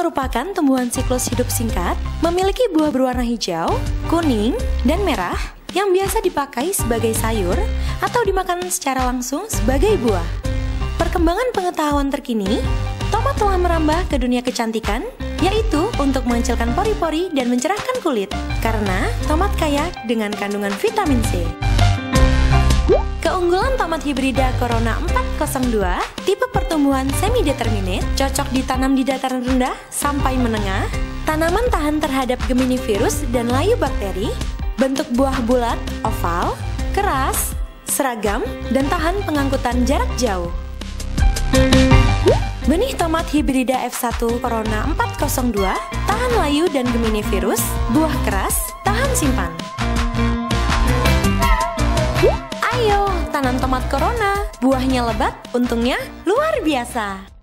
Merupakan tumbuhan siklus hidup singkat, memiliki buah berwarna hijau, kuning, dan merah yang biasa dipakai sebagai sayur atau dimakan secara langsung sebagai buah. Perkembangan pengetahuan terkini, tomat telah merambah ke dunia kecantikan, yaitu untuk mengecilkan pori-pori dan mencerahkan kulit, karena tomat kaya dengan kandungan vitamin C. Keunggulan tomat hibrida Corona 402, tipe pertumbuhan semi-determinate, cocok ditanam di dataran rendah sampai menengah, tanaman tahan terhadap Gemini virus dan layu bakteri, bentuk buah bulat, oval, keras, seragam, dan tahan pengangkutan jarak jauh. Benih tomat hibrida F1 Corona 402 tahan layu dan Gemini virus, buah keras, tahan simpan. Corona, buahnya lebat, untungnya luar biasa.